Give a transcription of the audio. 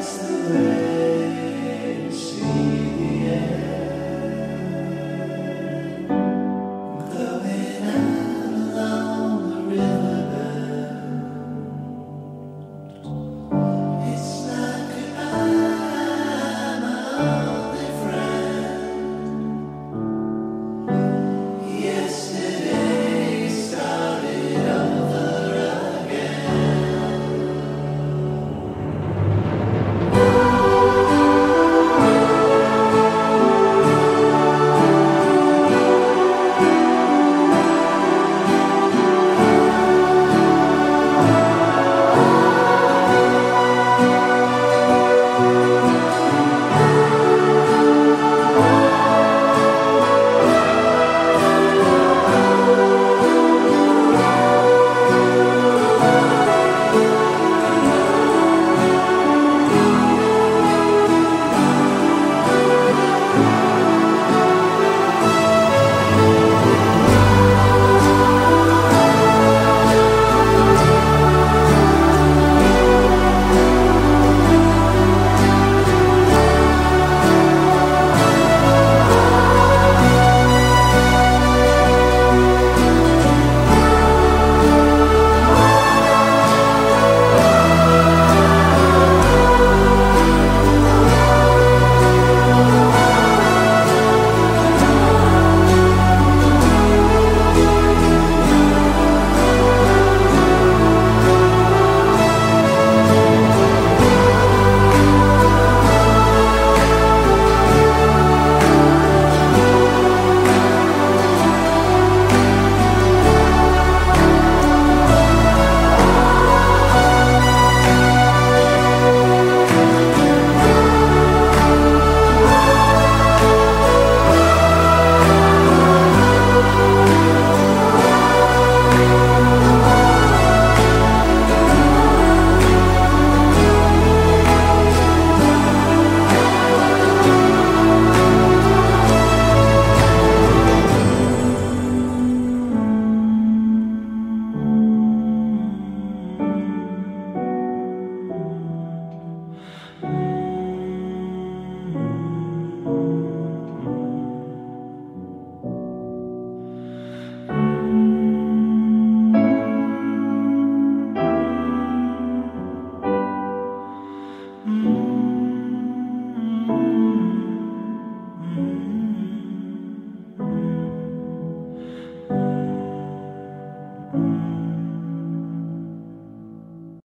I'm sorry.